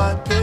if